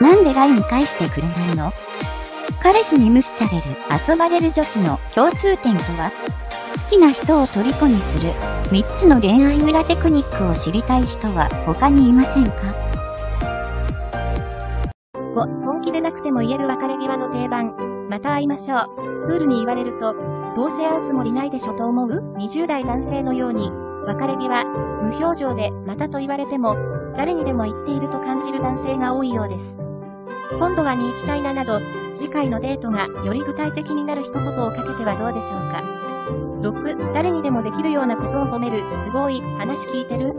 なんで LINE 返してくれないの？彼氏に無視される遊ばれる女子の共通点とは？好きな人を虜にする3つの恋愛裏テクニックを知りたい人は他にいませんか ?5、本気でなくても言える別れ際の定番。また会いましょう。クールに言われると、どうせ会うつもりないでしょと思う ?20 代男性のように、別れ際、無表情でまたと言われても、誰にでも言っていると感じる男性が多いようです。今度はに行きたいななど、次回のデートがより具体的になる一言をかけてはどうでしょうか。6、誰にでもできるようなことを褒める、すごい、話聞いてる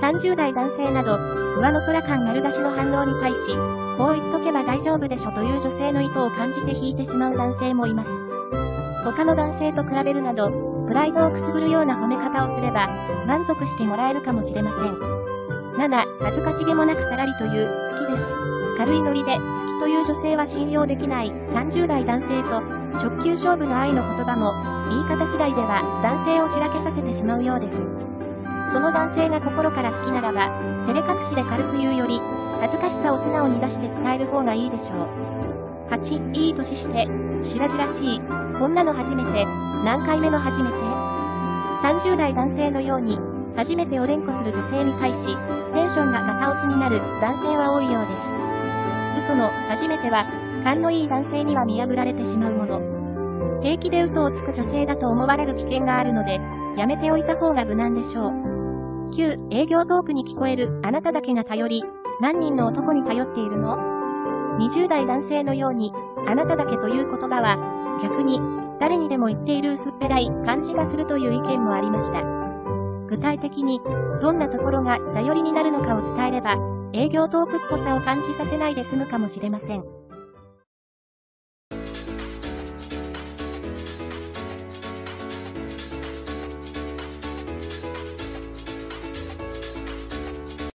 ?30 代男性など、上の空感丸出しの反応に対し、こう言っとけば大丈夫でしょという女性の意図を感じて引いてしまう男性もいます。他の男性と比べるなど、プライドをくすぐるような褒め方をすれば、満足してもらえるかもしれません。7、恥ずかしげもなくさらりという、好きです。軽いノリで、好きという女性は信用できない30代男性と、直球勝負の愛の言葉も、言い方次第では男性をしらけさせてしまうようです。その男性が心から好きならば、照れ隠しで軽く言うより、恥ずかしさを素直に出して伝える方がいいでしょう。8、いい年して、白々しい、こんなの初めて、何回目の初めて ?30 代男性のように、初めてを連呼する女性に対し、テンションがガタ落ちになる男性は多いようです。嘘の初めては、勘のいい男性には見破られてしまうもの。平気で嘘をつく女性だと思われる危険があるので、やめておいた方が無難でしょう。9、営業トークに聞こえるあなただけが頼り、何人の男に頼っているの ?20 代男性のように、あなただけという言葉は、逆に、誰にでも言っている薄っぺらい感じがするという意見もありました。具体的に、どんなところが頼りになるのかを伝えれば、営業トークっぽさを感じさせないで済むかもしれません。